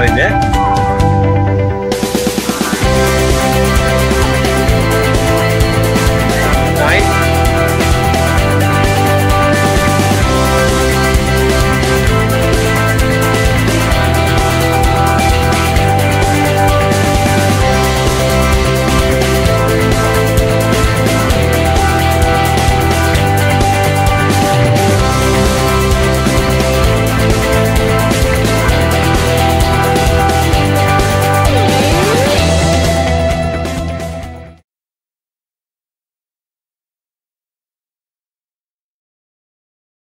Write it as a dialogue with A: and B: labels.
A: Böyle.